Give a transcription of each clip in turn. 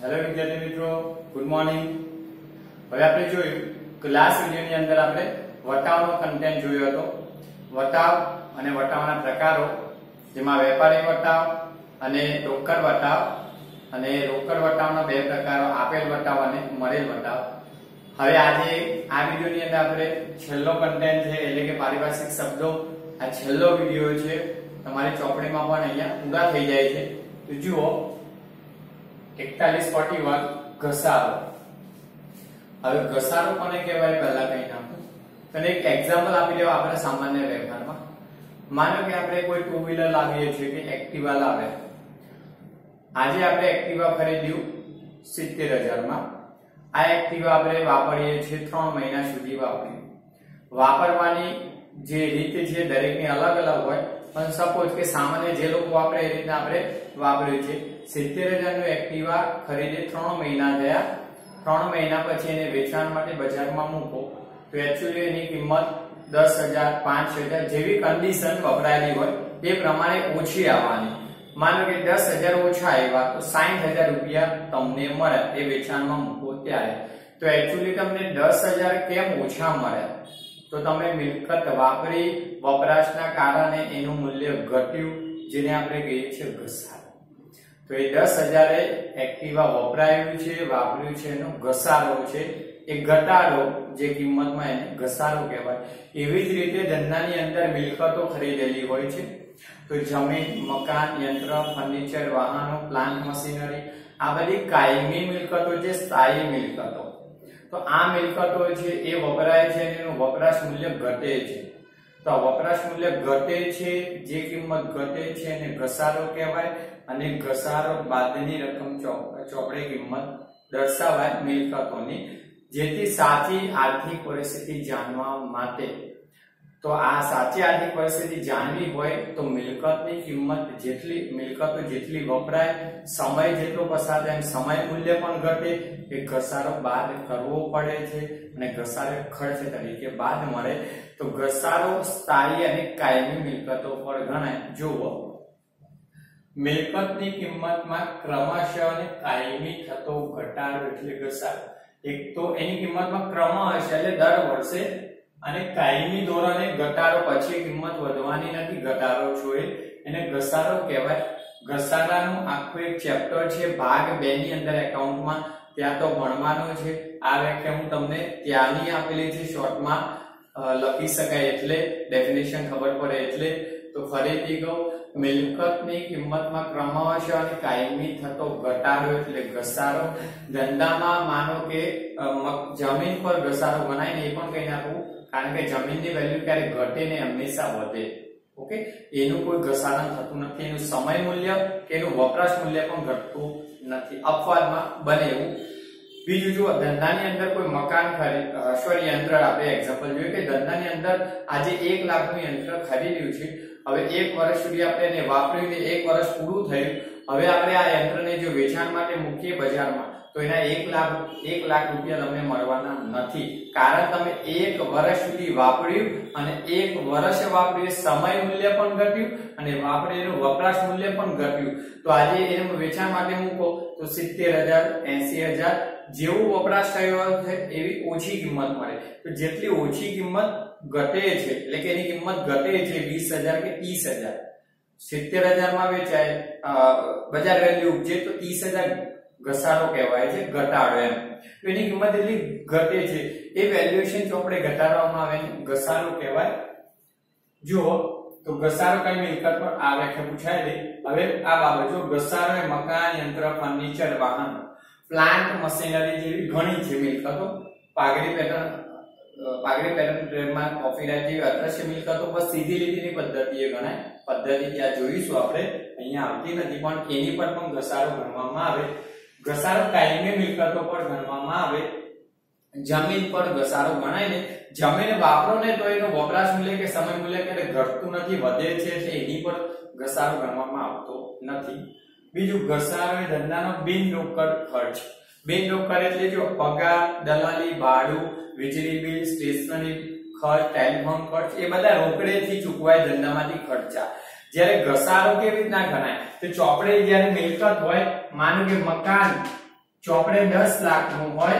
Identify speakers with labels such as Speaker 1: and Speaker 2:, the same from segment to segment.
Speaker 1: Hello વિદ્યાર્થી મિત્રો. Good morning હવે આપણે જોયું કે લાસ્ટ વિડિયોની અંદર આપણે વટાવનો કન્ટેન્ટ જોયો હતો. વટાવ અને વટાવના પ્રકારો, જેમાં વેપારી વટાવ અને રોકડ વટાવ અને રોકડ વટાવના બે પ્રકારો, આપેલ વટાવ અને મળેલ વટાવ. હવે આજે આ વિડીયોની અંદર આપણે છેલ્લો કન્ટેન્ટ છે, એટલે કે પારિભાષિક શબ્દો. આ છેલ્લો વીડિયો છે. તમારી ચોપડીમાં પણ અહીંયા પૂરા થઈ જાય છે. તો જુઓ એકતાલીસ ફોર્ટી વન ઘસારો. હવે ઘસારો કોને કહેવાય પહેલા કહી નાખું. તને એક એક્ઝામ્પલ આપી દેવા આપણે સામાન્ય વ્યવહારમાં. માનો કે આપણે કોઈ ટુ વ્હીલર લાવીએ છીએ કે એક્ટિવા લાવે. આજે આપણે એક્ટિવા ખરીદ્યું સિત્તેર હજારમાં. આ એક્ટિવા આપણે વાપરીએ છીએ ત્રણ મહિના સુધી વાપરીએ વાપરવાની જે રીત છે દરેકની અલગ અલગ હોય. પણ સપોઝ કે સામાન્ય જે લોકો વાપરે એ રીતના આપણે વાપરીએ છે સિત્તેર હજારનું એક્ટિવા ખરીદે ત્રણ મહિના થયા. ત્રણ મહિના પછી એને વેચાણ માટે બજારમાં મૂકો. તો એકચ્યુઅલી એની કિંમત દસ હજાર, પાંચ હજાર જેવી કન્ડિશન વપરાયેલી હોય એ પ્રમાણે ઓછી આવવાની. માનો કે દસ હજાર ઓછા આવ્યા તો સાઠ હજાર રૂપિયા તમને મળે એ વેચાણમાં મૂકો ત્યારે. તો એકચ્યુઅલી તમને દસ હજાર કેમ ઓછા મળે? તો તમે મિલકત વાપરી વપરાશના કારણે એનું મૂલ્ય ઘટ્યું, જેને આપણે કહીએ છીએ ઘસારો. તો એ દસ હજારે એક્ટિવા વપરાયું છે, વાપર્યું છે, એનો ઘસારો છે. એ ઘટાડો જે કિંમતમાં એને ઘસારો કહેવાય. એવી જ રીતે ધંધાની અંદર મિલકતો ખરીદેલી હોય છે. તો જમીન, મકાન, યંત્ર, ફર્નિચર, વાહનો પ્લાન્ટ મશીનરી આ બધી કાયમી મિલકતો છે, સ્થાયી મિલકતો. તો આ મિલકતો છે એ વપરાય છે એનું વપરાશ મૂલ્ય ઘટે છે. તો આ વપરાશ મૂલ્ય ઘટે છે, જે કિંમત ઘટે છે એને ઘસારો કહેવાય અને ઘસારો બાદની રકમ ચોપડે કિંમત દર્શાવાય મિલકતોની, જેથી સાચી આર્થિક પરિસ્થિતિ જાણવા માટે તો આ સાચી આર્થિક પરિસ્થિતિ જાણવી હોય તો મિલકતની કિંમત જેટલી, મિલકતો જેટલી વપરાય, સમય જેટલો પસાર થાય સમય મૂલ્ય પણ ઘટે, એ ઘસારો બાદ કરવો પડે છે, અને ઘસારો ખર્ચ તરીકે બાદ મળે. તો ઘસારો સ્થાયી અને કાયમી મિલકતો પર ગણાય. જુઓ. મિલકતની કિંમતમાં ક્રમશઃ અને કાયમી થતો ઘટાડો એટલે ઘસારો. એક તો એની કિંમતમાં ક્રમ હશે એટલે દર વર્ષે અને કાયમી ધોરણે ઘટાડો પછી કિંમત વધવાની નથી. ઘટાડો જોઈએ એને ઘસારો કહેવાય. ઘસારાનું આખું એક ચેપ્ટર છે. ભાગ 2 ની અંદર એકાઉન્ટમાં ત્યાં તો ભણવાનો છે. આ વ્યાખ્યા હું તમને ત્યાંની આપેલી છે. શોર્ટમાં લખી શકાય એટલે ડેફિનેશન ખબર પડે એટલે. તો ફરીથી કહું મિલકતની કિંમતમાં ક્રમશઃ અને કાયમી થતો ઘટાડો એટલે ઘસારો. ધંધામાં માનો કે જમીન પર ઘસારો ગણાય એ પણ કહી નાખું, કારણ કે જમીનની વેલ્યુ ક્યારે ઘટે ને હંમેશા વધે. ઓકે એનું કોઈ ઘસારણ થતું નથી. એનું સમય મૂલ્ય કે એનું વપરાશ મૂલ્ય પણ ઘટતું નથી. અપવાદમાં બને એવું. બીજું જુઓ, ધંધાની અંદર કોઈ મકાન ખરીદ સોરી યંત્ર આપણે એક્ઝામ્પલ જોયું કે ધંધાની અંદર આજે એક લાખનું યંત્ર ખરીદ્યું છે. હવે એક વર્ષ સુધી આપણે એને વાપરીને એક વર્ષ પૂરું થયું, હવે આપણે આ યંત્રને જો વેચાણ માટે મૂકીએ બજારમાં, તો એના એક લાખ એક લાખ રૂપિયા તમને મળવાના નથી. કારણ તમે એક વર્ષ સુધી વાપર્યું અને એક વર્ષ વાપર્યું સમય મૂલ્ય પણ ઘટ્યું અને વાપરેલું વપરાશ મૂલ્ય પણ ઘટ્યું. તો આજે એનું વેચાણ માટે મૂકો તો સિત્તેર હજાર, એસી હજાર જેવું વપરાશ થયો છે એવી ઓછી કિંમત મળે. તો જેટલી ઓછી કિંમત ઘટે છે, એટલે કે એની કિંમત ઘટે છે વીસ હજાર કે ત્રીસ હજાર. સિત્તેર હજારમાં વેચાય બજાર વેલ્યુ ઉપજે તો ત્રીસ હજાર ઘસારો કહેવાય છે, ઘટાડો એમ. તો એની કિંમત એટલી ઘટે છે. એ વેલ્યુએશન ચોપડે ઘટાડવામાં આવે ઘસારો કહેવાય. જુઓ, તો ઘસારો કઈ મિલકત પર આ વ્યાખ્યા પૂછાય દે હવે આ બાબત, જો ઘસારો એ મકાન, યંત્ર ફર્નિચર વાહન પ્લાન્ટ મશીનરી જેવી ઘણી છે મિલકતો. પાઘડી પેટર્ન પાઘડી પેટર્ન ટ્રેડમાર્ક કોપીરાઇટ જેવી અદ્રશ્ય મિલકતો પર સીધી લીટીની એ ગણાય. પદ્ધતિ ત્યાં જોઈશું આપણે. અહીંયા આવતી નથી, પણ એની પર પણ ઘસારો ગણવામાં આવે. ઘસારો કાયમી મિલકતો પર ગણવામાં આવે. જમીન પર ઘસારો ગણાય ને. જમીન વાપરો ને તો એનો વપરાશ મૂલ્ય કે સમય મૂલ્ય ક્યારે ઘટતું નથી, વધે છે એની પર ઘસારો ગણવામાં આવતો નથી. બીજું, ઘસારો એ ધંધાનો બિન રોકડ ખર્ચ. બિન રોકડ એટલે જો પગાર, દલાલી, ભાડું વીજળી બિલ, સ્ટેશનરી ખર્ચ ટેલિફોન ખર્ચ, એ બધા રોકડેથી ચૂકવાય ધંધામાંથી ખર્ચા. જ્યારે ઘસારો કેવી રીતના ગણાય? તો ચોપડે જ્યારે મિલકત હોય, માનો કે મકાન ચોપડે દસ લાખનું હોય,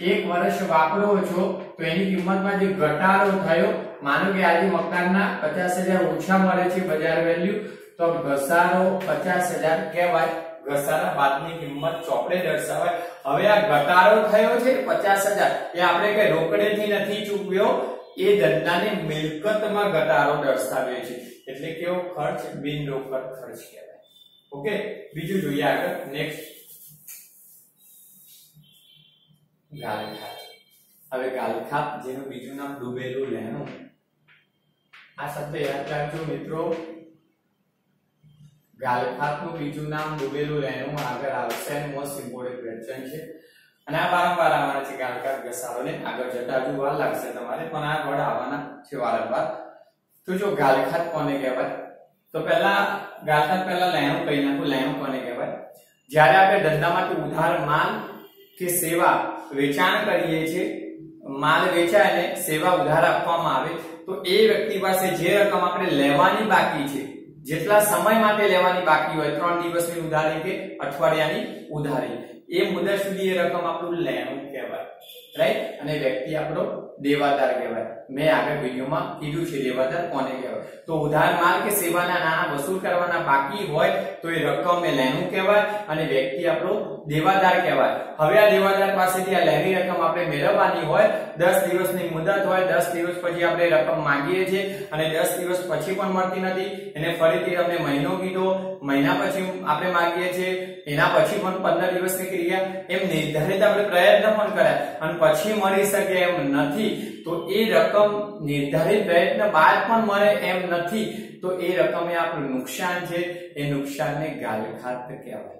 Speaker 1: એક વર્ષ વાપરો છો, તો એની કિંમતમાં જે ઘટાડો થયો, માનો કે આજે મકાનના પચાસ હજાર ઓછા મળે છે બજાર વેલ્યુ, તો ઘસારો પચાસ હજાર કહેવાય. ઘસારા બાદની કિંમત ચોપડે દર્શાવાય. હવે આ ઘટાડો થયો છે પચાસ હજાર. એ આપણે કે રોકડેથી નથી ચૂકવ્યો. એ ધંધાની મિલકતમાં ઘટાડો દર્શાવે છે. એટલે કેવો ખર્ચ બિન રોકડ ખર્ચ કહેવાય. ઓકે? બીજું જોઈએ આગળ. નેક્સ્ટ ગાલખા હવે ગાલખાપ જેનું બીજું નામ ડૂબેલું લેણું. આ શબ્દ યાદ રાખજો મિત્રો. ગાલખાતનું બીજું નામ ડૂબેલું રહેણું આગળ આવશે અને મોસ્ટ ઇમ્પોર્ટન્ટ ક્વેશ્ચન છે. અને આ વારંવાર આવવાના છે ગાલખાત ઘસારોને આગળ જતા હજુ વાર લાગશે તમારે, પણ આ વર્ડ આવવાના છે વારંવાર. તો જો ગાલખાત કોને કહેવાય? તો પહેલા ગાલખાત પહેલા લેણું કહી નાખું લેણું કોને કહેવાય? જ્યારે આપણે ધંધામાંથી ઉધાર, માલ કે સેવા વેચાણ કરીએ છીએ, માલ વેચાય અને સેવા ઉધાર આપવામાં આવે, તો એ વ્યક્તિ પાસે જે રકમ આપણે લેવાની બાકી છે જેટલા સમય માટે લેવાની બાકી હોય, ત્રણ દિવસની ઉધારી કે અઠવાડિયાની ઉધારી. એ મુદત સુધી એ રકમ આપણું લેણું કહેવાય. રાઈટ અને વ્યક્તિ આપણો દેવાદાર કહેવાય. મેં આગળ વિડીયોમાં કીધું છે દેવાદાર કોને કહેવાય. તો ઉધાર માલ કે સેવાના નાણાં વસૂલ કરવાના બાકી હોય તો એ રકમ એ લેણું કહેવાય અને વ્યક્તિ આપણો દેવાદાર કહેવાય. હવે આ દેવાદાર પાસેથી આ લેવી રકમ આપણે મેળવવાની હોય, દસ દિવસની મુદત હોય, દસ દિવસ પછી આપણે રકમ માંગીએ છીએ અને દસ દિવસ પછી પણ મળતી નથી, એને ફરીથી અમે મહિનો કીધો, મહિના પછી આપણે માંગીએ છીએ, એના પછી પણ પંદર દિવસની ક્રિયા, એમ નિર્ધારિત આપણે પ્રયત્ન પણ કર્યા. અને પછી મળી શકે એમ નથી. તો એ રકમ નિર્ધારિત પ્રયત્ન બાદ પણ મળે એમ નથી, તો એ રકમ એ આપણું નુકસાન છે, એ નુકસાનને ગાલખાત કહેવાય.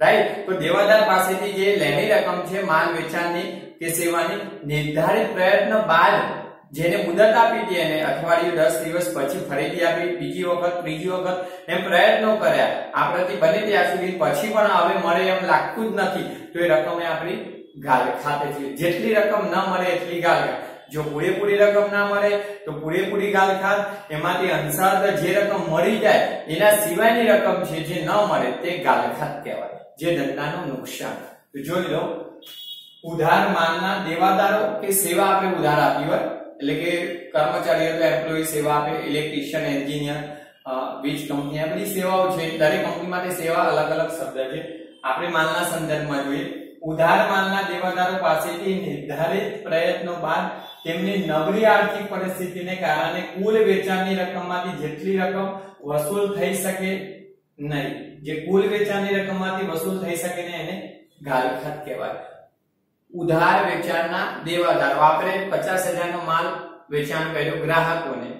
Speaker 1: રાઈટ તો દેવાદાર પાસેથી જે લેણી રકમ છે, માલ વેચાણની, કે સેવાની, નિર્ધારિત પ્રયત્ન બાદ જેને મુદત આપી હતી એને અઠવાડિયું, દસ દિવસ પછી ફરીથી આપી, બીજી વખત, ત્રીજી વખત, એમ પ્રયત્નો કર્યા. આપણાથી બને ત્યાં સુધી પછી પણ હવે મળે એમ લાગતું જ નથી. તો એ રકમ આપણી ગાલ ખાતે છે. જેટલી રકમ ન મળે એટલી ગાલ જો પૂરેપૂરી રકમ ના મળે, તો પૂરેપૂરી ગાલ ખાત એમાંથી અંશાર્ધ જે રકમ મળી જાય, એના સિવાયની રકમ છે જે ન મળે, તે ગાલ ખાત કહેવાય, જે ધંધાનું નુકસાન. તો જોઈ લો, ઉધાર માલના દેવાદારો કે સેવા આપણે ઉધાર આપી હોય, એટલે કે કર્મચારીઓ તો એમ્પ્લોયી સેવા આપે ઇલેક્ટ્રિશિયન એન્જિનિયર વીજ કંપની, આ બધી સેવાઓ છે, દરેક કંપની માટે સેવા અલગ અલગ શબ્દ છે. આપણે માલના સંદર્ભમાં જોઈએ, ઉધાર માલના દેવાદારો પાસેથી નિર્ધારિત પ્રયત્નો બાદ તેમની નબળી આર્થિક પરિસ્થિતિને કારણે કુલ વેચાણની રકમમાંથી જેટલી રકમ વસૂલ થઈ શકે નહીં, જે કુલ વેચાણની રકમમાંથી વસૂલ થઈ શકે ને એને ગાલખાત કહેવાય. ઉધાર વેચાણના દેવાદાર આપણે પચાસ હજારનો માલ વેચાણ કર્યો ગ્રાહકોને,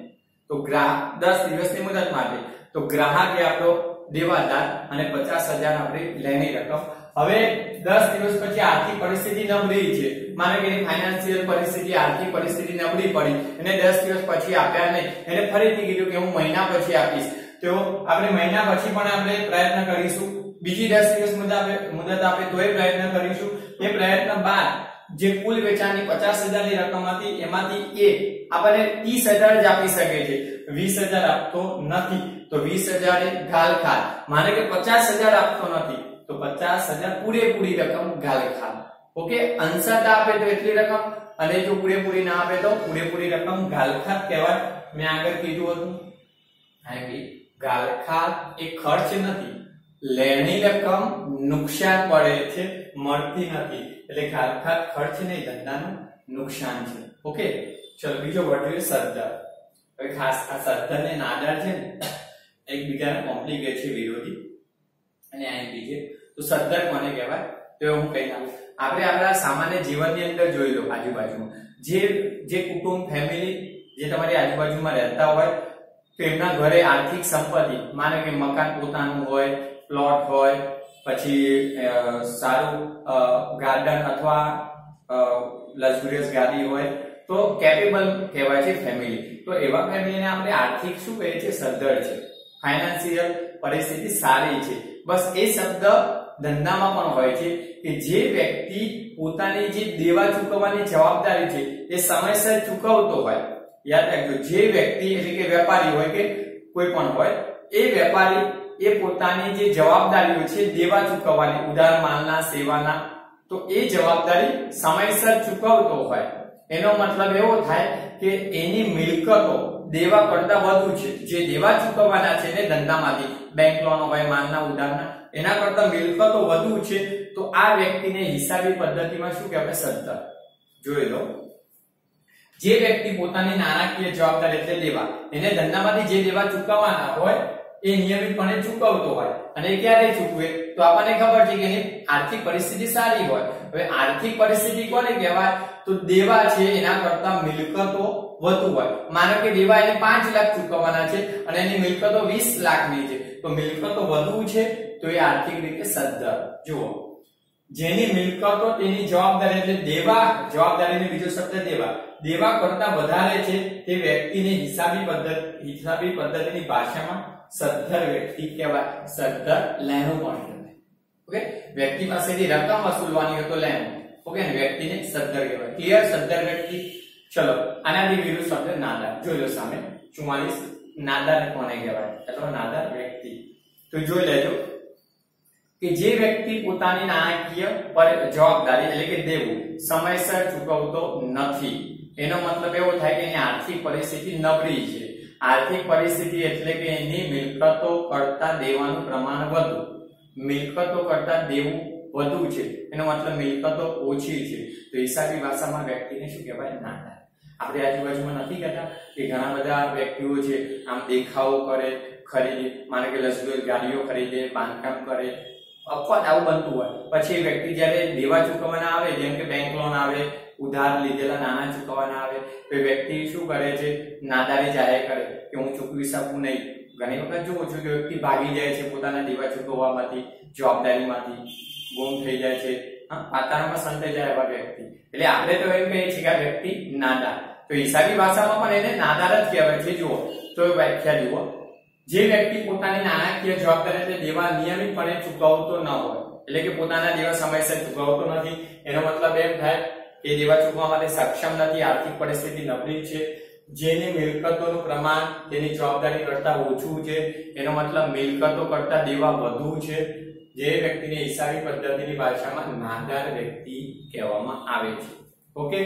Speaker 1: તો ગ્રાહક દસ દિવસની મુદત માટે. તો ગ્રાહક આપણો દેવાદાર અને પચાસ હજાર લેની રકમ. હવે દસ દિવસ પછી આર્થિક પરિસ્થિતિ નબળી છે. માનો કે ફાઇનાન્શિયલ પરિસ્થિતિ, આર્થિક પરિસ્થિતિ નબળી પડી. એને દસ દિવસ પછી આપ્યા નહીં. એને ફરીથી કીધું કે હું મહિના પછી આપીશ. તો આપણે મહિના પછી પણ આપણે પ્રયત્ન કરીશું. બીજી દસ દિવસ મુદત મુદત આપે તોય પ્રયત્ન કરીશું. એ પ્રયત્ન બાદ જે કુલ વેચાણની પચાસ હજારની રકમ હતી, એમાંથી એ આપણને ત્રીસ હજાર જ આપી શકે છે. વીસ હજાર આપતો નથી. તો વીસ હજાર એ ગાલ ખાત માને કે પચાસ હજાર આપતો નથી. તો પચાસ હજાર પૂરેપૂરી રકમ ગાલ ખાત ઓકે? અંશત આપે તો એટલી રકમ, અને જો પૂરેપૂરી ના આપે તો પૂરેપૂરી રકમ ગાલખાત કહેવાય. મેં આગળ કીધું હતું. આવી ગાલખાત એ ખર્ચ નથી. લેણી રકમ નુકસાન પડે છે. મળતી નથી. એટલે ગાલખાત ખર્ચ નહીં ધંધાનું નુકસાન છે. ઓકે? ચલો, બીજો વર્ડ જોઈએ સરદાર હવે ખાસ આ સરદાર ને નાદાર છે ને, એકબીજાને કોમ્પ્લિકેટ છે વિરોધી અને આ બીજે તો સરદાર કોને કહેવાય? તો હું કહી નાખું. આપણે આપણા સામાન્ય જીવનની અંદર જોઈ લો આજુબાજુમાં. જે જે કુટુંબ ફેમિલી જે તમારી આજુબાજુમાં રહેતા હોય, તેમના ઘરે આર્થિક સંપત્તિ, માનો કે મકાન પોતાનું હોય પ્લોટ હોય પછી સારું ગાર્ડન અથવા લક્ઝુરિયસ ગાડી હોય તો કેપેબલ કહેવાય છે ફેમિલી તો એવા ફેમિલીને આપણે આર્થિક શું કહે છે? સદ્ધર છે. ફાઇનાન્સિયલ પરિસ્થિતિ સારી છે. બસ એ શબ્દ ધંધામાં પણ હોય છે કે જે વ્યક્તિ પોતાની જે દેવા ચૂકવવાની જવાબદારી છે એ સમયસર ચૂકવતો હોય. યાદ રાખજો, જે વ્યક્તિ એટલે કે વેપારી હોય કે કોઈ પણ હોય, એ વેપારી એ પોતાની જે જવાબદારીઓ છે દેવા ચૂકવવાની, ઉધાર માલના, સેવાના, તો એ જવાબદારી સમયસર ચૂકવતો હોય. એનો મતલબ એવો થાય કે એની મિલકતો દેવા કરતા વધુ છે. જે દેવા ચૂકવવાના છે એને ધંધામાંથી બેંક લોન હોય, માલના, ઉધારના, એના કરતા મિલકતો વધુ છે, તો આ વ્યક્તિને હિસાબી પદ્ધતિમાં શું કહેવાય સદ્ધર જોઈ લો. જે વ્યક્તિ પોતાની નાણાકીય જવાબદારી એટલે દેવા, એને ધંધામાંથી જે દેવા ચૂકવવાના હોય એ નિયમિતપણે ચૂકવતો હોય. અને ક્યારે ચૂકવે? તો આપણને ખબર છે કે એની આર્થિક પરિસ્થિતિ સારી હોય. હવે આર્થિક પરિસ્થિતિ કોને કહેવાય? તો દેવા છે એના કરતા મિલકતો વધુ હોય. માનો કે દેવા એને પાંચ લાખ ચૂકવવાના છે અને એની મિલકતો વીસ લાખની છે. તો મિલકતો વધુ છે તો એ આર્થિક રીતે સદ્ધર. જુઓ. જેની મિલકતો તેની જવાબદારી એટલે દેવા. જવાબદારીને બીજો શબ્દ દેવા. દેવા કરતા વધારે છે તે વ્યક્તિને હિસાબી પદ્ધતિ હિસાબી પદ્ધતિની ભાષામાં સદ્ધર વ્યક્તિ કહેવાય. સદ્ધર લેણું પણ કહેવાય. ઓકે વ્યક્તિ પાસેથી રકમ વસૂલવાની હોય તો લેણું ઓકે ને વ્યક્તિને સદ્ધર કહેવાય. ક્લિયર સદ્ધર વ્યક્તિ? ચલો, આનાથી વિરુદ્ધ શબ્દ નાદાર લો સામે. 44 નાદાર કોને કહેવાય? અથવા નાદાર વ્યક્તિ. તો જોઈ લેજો કે જે વ્યક્તિ પોતાની નાણાકીય પર જવાબદારી એટલે કે દેવું સમયસર ચૂકવતો નથી. એનો મતલબ એવો થાય કે એની આર્થિક પરિસ્થિતિ નબળી છે. આર્થિક પરિસ્થિતિ એટલે કે એની મિલકતો કરતા દેવાનું પ્રમાણ વધુ. મિલકતો કરતા દેવું વધુ છે. એનો મતલબ મિલકતો ઓછી છે. તો હિસાબી ભાષામાં વ્યક્તિને શું કહેવાય? નાદાર આપણે આજુબાજુમાં નથી કહેતા કે ઘણા બધા વ્યક્તિઓ છે, આમ દેખાવો કરે, ખરીદે. મારે કે લક્ઝરી ગાડીઓ ખરીદે, બાંધકામ કરે અપવાદ આવું બનતું હોય. પછી વ્યક્તિ જ્યારે દેવા ચૂકવવાના આવે, જેમ કે બેંક લોન આવે, ઉધાર લીધેલા નાના ચૂકવવાના આવે, તો વ્યક્તિ શું કરે છે? નાદારી જાહેર કરે કે હું ચૂકવી શકું નહીં. ઘણી વખત જોઉં છું કે વ્યક્તિ ભાગી જાય છે પોતાના દેવા ચૂકવવામાંથી, જવાબદારીમાંથી, ગુમ થઈ જાય છે. હા વાતાવરણમાં સંતાઈ જાય એવા વ્યક્તિ. એટલે આપણે તો એમ કહીએ છીએ કે આ વ્યક્તિ નાદાર. તો હિસાબી ભાષામાં પણ એને નાદાર જ કહેવાય છે. જુઓ, તો વ્યાખ્યા જુઓ. જે વ્યક્તિ પોતાની નાણાકીય જવાબદારી એટલે દેવા નિયમિતપણે ચૂકવતો ન હોય, એટલે કે પોતાના દેવા સમયસર ચૂકવતો નથી, એનો મતલબ એમ થાય કે દેવા ચૂકવવા માટે સક્ષમ નથી, આર્થિક પરિસ્થિતિ નબળી છે, જેની મિલકતોનું પ્રમાણ તેની જવાબદારી કરતા ઓછું છે, એનો મતલબ મિલકતો કરતા દેવા વધુ છે, જે વ્યક્તિને હિસાબી પદ્ધતિની ભાષામાં નાદાર વ્યક્તિ કહેવામાં આવે છે. ઓકે?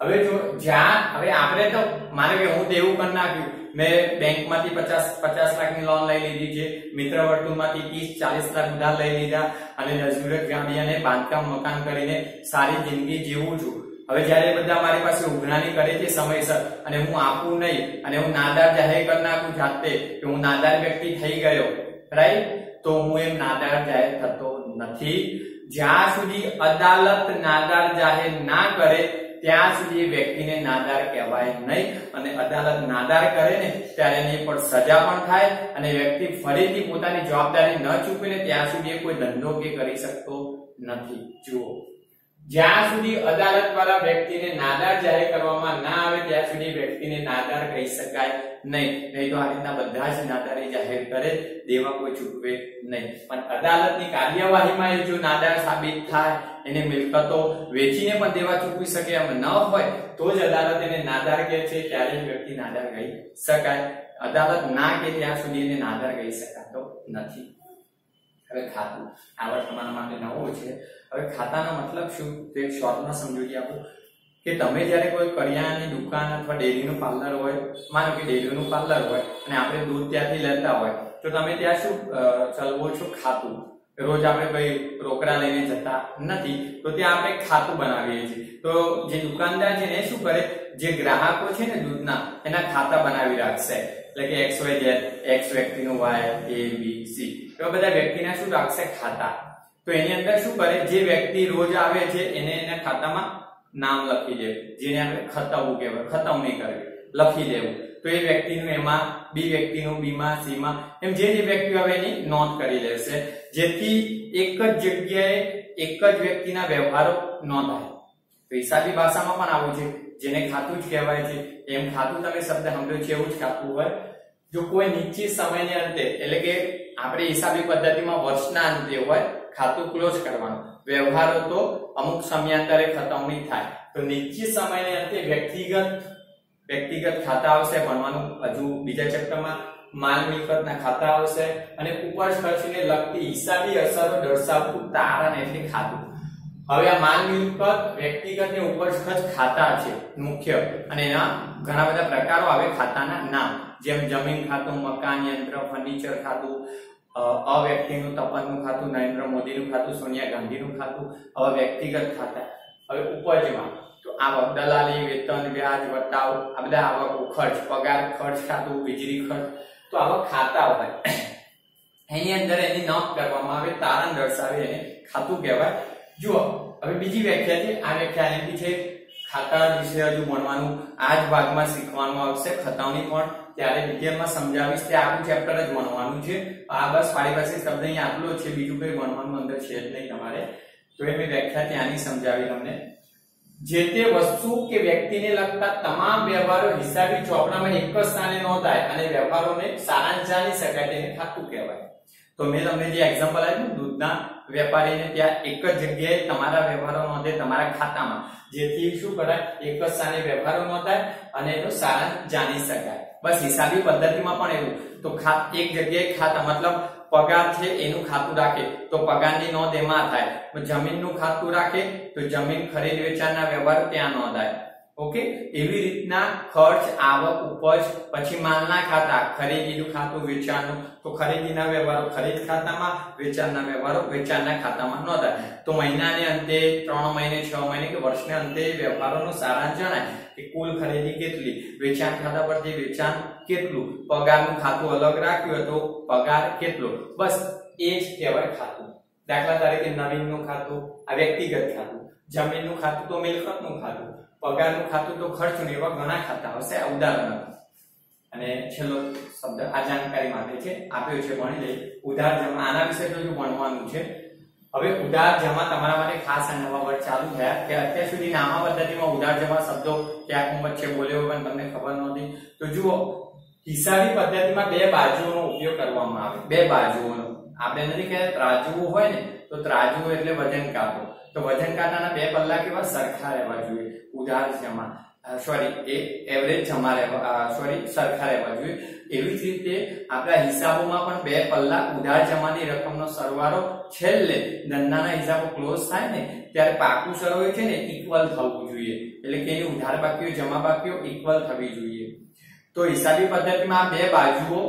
Speaker 1: હવે જો જ્યાં, હવે આપણે તો, માને કે હું તો એવું કરી નાખ્યું મેં બેંકમાંથી પચાસ પચાસ લાખની લોન લઈ લીધી છે. મિત્ર વર્તુળમાંથી ત્રીસ, ચાલીસ લાખ ઉધાર લઈ લીધા અને નજરૂરત ગાડી બાંધકામ મકાન કરીને સારી જિંદગી જીવું છું. હવે જ્યારે બધા મારી પાસે ઉઘરાણી કરે છે સમયસર અને હું આપું નહીં અને હું નાદાર જાહેર કરી નાખું જાતે કે હું નાદાર વ્યક્તિ થઈ ગયો. રાઈટ તો હું એમ નાદાર જાહેર થતો નથી. જ્યાં સુધી અદાલત નાદાર જાહેર ના કરે ત્યાં સુધી વ્યક્તિને નાદાર કહેવાય નહીં અને અદાલત નાદાર કરે ને ત્યારે એની પર સજા પણ થાય અને વ્યક્તિ ફરીથી પોતાની જવાબદારી ન ચૂકવીને ત્યાં સુધી કોઈ ધંધો કે કરી શકતો નથી. જુઓ. જ્યાં સુધી અદાલત દ્વારા વ્યક્તિને નાદાર જાહેર કરવામાં ના આવે, ત્યાં સુધી વ્યક્તિને નાદાર કહી શકાય નહીં. નહીં તો આ રીતના બધા જ નાદારી જાહેર કરે, દેવા કોઈ ચૂકવે નહીં. પણ અદાલતની કાર્યવાહીમાં એ જો નાદાર સાબિત થાય એને મિલકતો વેચીને પણ દેવા ચૂકવી શકે એમ ન હોય, તો જ અદાલત એને નાદાર કહે છે. ત્યારે જ વ્યક્તિ નાદાર કહી શકાય. અદાલત ના કે ત્યાં સુધી એને નાદાર કહી શકાતો નથી. હવે ખાતું. આવડ તમારા માટે નવું છે. હવે ખાતાનો મતલબ શું? તો એક શોર્ટમાં સમજૂતી આપું કે તમે જ્યારે કોઈ કરિયાણાની દુકાન અથવા ડેરીનું પાર્લર હોય, માનો કે ડેરીનું પાર્લર હોય, અને આપણે દૂધ ત્યાંથી લેતા હોય, તો તમે ત્યાં શું ચલવો છો, ખાતું. રોજ આપણે કોઈ રોકડા લઈને જતા નથી, તો ત્યાં આપણે ખાતું બનાવીએ છીએ. તો જે દુકાનદાર છે ને શું કરે? જે ગ્રાહકો છે ને દૂધના, એના ખાતા બનાવી રાખશે. એટલે કે એક્સ વાય ઝેડ એક્સ વ્યક્તિનું વાય એ બી સી તો બધા વ્યક્તિના શું રાખશે? ખાતા. તો એની અંદર શું કરે? જે વ્યક્તિ રોજ આવે છે, એને એના ખાતામાં નામ લખી દે. જેને આપણે ખતવું કહેવાય. ખતમ નહીં કરવી. લખી દેવું. તો એ વ્યક્તિનું એમાં, બી વ્યક્તિનું, બીમાં, સીમાં, એમ જે જે વ્યક્તિ આવે એની નોંધ કરી લેશે. જેથી એક જ જગ્યાએ એક જ વ્યક્તિના વ્યવહારો નોંધાય. તો હિસાબી ભાષામાં પણ આવું છે, જેને ખાતું જ કહેવાય છે. એમ ખાતું તમે શબ્દ સાંભળ્યો છે, એવું જ ખાતું હોય. જો કોઈ નિશ્ચિત સમયને અંતે, એટલે કે આપણે હિસાબી પદ્ધતિમાં વર્ષના અંતે હોય, ખાતું ક્લોઝ કરવાનું. વ્યવહારો તો અમુક સમયાંતરે ખતમણી થાય. તો નિશ્ચિત સમયને અંતે વ્યક્તિગત વ્યક્તિગત ખાતા આવશે ભણવાનું હજુ બીજા ચેપ્ટરમાં માલ મિલકતના ખાતા આવશે અને ઉપજ ખર્ચને લગતી હિસાબી અસરો દર્શાવતું તારણ એટલે ખાતું. હવે આ માલ મિલકત વ્યક્તિગત ને ઉપજ ખર્ચ ખાતા છે, મુખ્ય. અને એના ઘણા બધા પ્રકારો આવે ખાતાના નામ. જેમ જમીન ખાતું, મકાન, યંત્ર ફર્નિચર ખાતું અવ્યક્તિનું તપનનું ખાતું, નરેન્દ્ર મોદીનું ખાતું, સોનિયા ગાંધીનું ખાતું હવે વ્યક્તિગત ખાતા. હવે ઉપજમાં તો આવક, દલાલી, વેતન, વ્યાજ, વટાવ, આ બધા આવકો, ખર્ચ, પગાર, ખર્ચ ખાતું, વીજળી ખર્ચ તો આવા ખાતા હોય. એની અંદર એની નોંધ કરવામાં આવે, તારણ દર્શાવે એને ખાતું કહેવાય. જુઓ, હવે બીજી વ્યાખ્યા છે. આ વ્યાખ્યા એની છે ખાતા વિશે હજુ ભણવાનું. આ જ ભાગમાં શીખવાનું આવશે. ખતાવની પણ ત્યારે ડિટેલમાં સમજાવીશ. તે આખું ચેપ્ટર જ ભણવાનું છે. આ બસ પારિભાષિક શબ્દ અહીં આટલો છે. બીજું કંઈ ભણવાનું અંદર છે જ નહીં તમારે. તો એ મેં વ્યાખ્યા ત્યાંની સમજાવી તમને. જે તે વસ્તુ કે વ્યક્તિને લગતા તમામ વ્યવહારો હિસાબી ચોપડામાં એક જ સ્થાને નોંધાય અને વ્યવહારોને સારાંશ જાણી શકાય તેને ખાતું કહેવાય. તો મેં તમને જે એક્ઝામ્પલ આપ્યું, દૂધના વેપારીને ત્યાં એક જ જગ્યાએ તમારા વ્યવહારો નોંધે તમારા ખાતામાં. જેથી શું કરાય? એક જ સ્થાને વ્યવહારો નોંધાય અને એનો સારાંશ જાણી શકાય. બસ હિસાબી પદ્ધતિમાં પણ એવું. તો એક જગ્યાએ ખાતા, મતલબ પગાર છે, એનું ખાતું રાખે, તો પગારની નોંધ એમાં થાય. જમીનનું ખાતું રાખે, તો જમીન ખરીદ વેચાણના વ્યવહાર ત્યાં નોંધાય. ઓકે? એવી રીતના ખર્ચ, આવક, ઉપજ, પછી માલના ખાતા, ખરીદીનું ખાતું વેચાણનું, તો ખરીદીના વ્યવહારો, ખરીદ ખાતામાં, વેચાણના વ્યવહારો, વેચાણના ખાતામાં નોંધાય. તો મહિનાને અંતે ત્રણ મહિને, છ મહિને કે વર્ષને અંતે વ્યવહારોનો સારાંશ જણાય કે કુલ ખરીદી કેટલી? વેચાણ ખાતા પરથી વેચાણ કેટલું? પગારનું ખાતું અલગ રાખ્યું તો પગાર કેટલો? બસ એ જ કહેવાય ખાતું. દાખલા તરીકે નવીનનું ખાતું, આ વ્યક્તિગત ખાતું. જમીનનું ખાતું તો મિલકતનું ખાતું. પગારનું ખાતું તો ખર્ચનું, એવા ઘણા ખાતા હશે આ ઉદાહરણ અને છેલ્લો શબ્દ આ જાણકારી માટે છે, આપ્યો છે ભણી લઈ. ઉધાર જમા, આના વિશે તો ભણવાનું છે. હવે ઉધાર જમા તમારા માટે ખાસ આ નવા વર્ડ ચાલુ થયા કે અત્યાર સુધી નામા પદ્ધતિમાં ઉધાર જમા શબ્દો ક્યાંક વચ્ચે બોલ્યો પણ તમને ખબર નહોતી. તો જુઓ હિસાબી પદ્ધતિમાં બે બાજુઓનો ઉપયોગ કરવામાં આવે. બે બાજુઓનો. આપણે નથી કે ત્રાજુઓ હોય ને, તો ત્રાજુઓ એટલે વજન કાંટો તો વજન કાંટાના બે પલ્લા કેવા? સરખા રહેવા જોઈએ. ઉધાર જમા સોરી એ એવરેજ જમા રહેવા સોરી સરખા રહેવા જોઈએ. એવી જ રીતે આપણા હિસાબોમાં પણ બે પલ્લા ઉધાર જમાની રકમનો સરવાળો છેલ્લે ધંધાના હિસાબો ક્લોઝ થાય ને, ત્યારે પાકું સરવાળો છે ને ઇક્વલ થવું જોઈએ. એટલે કે એની ઉધાર બાકીઓ, જમા બાકીઓ ઇક્વલ થવી જોઈએ. તો હિસાબી પદ્ધતિમાં બે બાજુઓ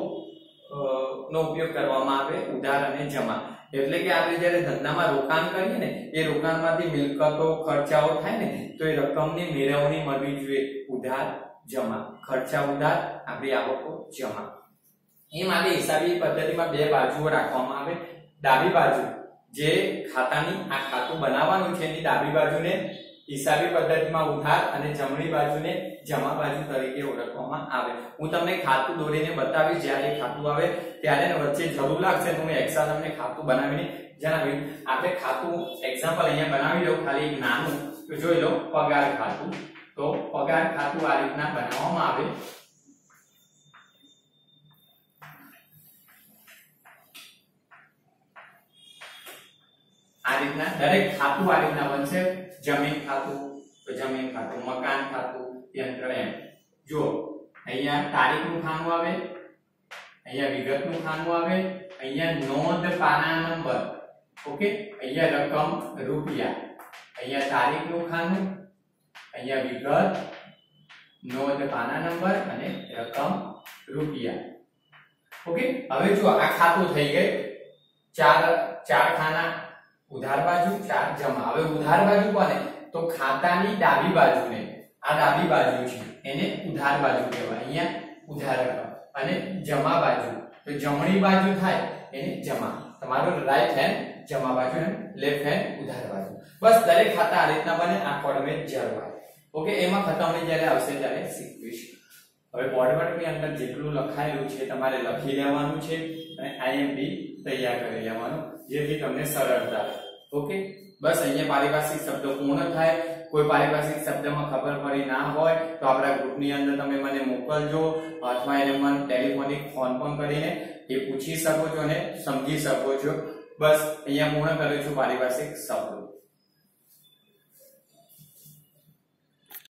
Speaker 1: નો ઉપયોગ કરવામાં આવે, ઉધાર અને જમા. એટલે કે આપણે જ્યારે ધંધામાં રોકાણ કરીએ ને, એ રોકાણમાંથી મિલકતો, ખર્ચાઓ થાય ને, તો એ રકમની મેળવણી મળવી જોઈએ, ઉધાર, જમા. ખર્ચા, ઉધાર, આપણી આવકો, જમા. એ માટે હિસાબી પદ્ધતિમાં બે બાજુઓ રાખવામાં આવે. ડાબી બાજુ જે ખાતાની આ ખાતું બનાવવાનું છે, એની ડાબી બાજુને હિસાબી પદ્ધતિમાં ઉધાર અને જમણી બાજુને જમા બાજુ તરીકે ઓળખવામાં આવે. હું તમને ખાતું દોરીને બતાવીશ, જ્યારે ખાતું આવે, ત્યારે વચ્ચે જરૂર લાગશે તો હું એક્સા તમને ખાતું બનાવીને જણાવી આપણે ખાતું એક્ઝામ્પલ અહીંયા બનાવી લઉં ખાલી નાનું. જોઈ લો, પગાર ખાતું. તો પગાર ખાતું આ રીતના બનાવવામાં આવે. આ રીતના દરેક ખાતું આ રીતના બનશે. જમીન ખાતું તો જમીન ખાતું, મકાન ખાતું, યંત્ર એમ. જો અહીંયા તારીખનું ખાનું આવે, અહીંયા વિગતનું ખાનું આવે, અહીંયા નોંધ પાના નંબર, ઓકે? અહીંયા રકમ રૂપિયા. અહીંયા તારીખનું ખાનું, અહીંયા વિગત, નોંધ પાના નંબર અને રકમ રૂપિયા. ઓકે? હવે જો આ ખાતું થઈ ગઈ, ચાર ચાર ખાના ઉધાર બાજુ ચાર જમા. હવે ઉધાર બાજુ કોને? તો ખાતાની ડાબી બાજુને. આ ડાબી બાજુ છે. એને ઉધાર બાજુ કહેવાય. અહીંયા ઉધાર અને જમા બાજુ. તો જમણી બાજુ થાય, એને જમા. તમારો રાઈટ હેન્ડ જમા બાજુ અને લેફ્ટ હેન્ડ ઉધાર બાજુ. બસ દરેક ખાતા આ રીતના બને. આ ફોર્મેટ જળવાય ઓકે એમાં ખતમણી જ્યારે આવશે ત્યારે શીખવીશ હવે બોર્ડવર્કની અંદર જેટલું લખાયેલું છે, તમારે લખી લેવાનું છે અને આઈએમપી તૈયાર કરી લેવાનું. જેથી તમને સરળતા ઓકે બસ અહીંયા પારિભાષિક શબ્દો પૂર્ણ થાય કોઈ પારિભાષિક શબ્દમાં ખબર પડી ના હોય તો આપણા ગ્રુપની અંદર તમે મને મોકલજો અથવા એને મને ટેલિફોનિક ફોન પણ કરીને એ પૂછી શકો છો અને સમજી શકો છો બસ અહીંયા પૂર્ણ કરું છું પારિભાષિક શબ્દો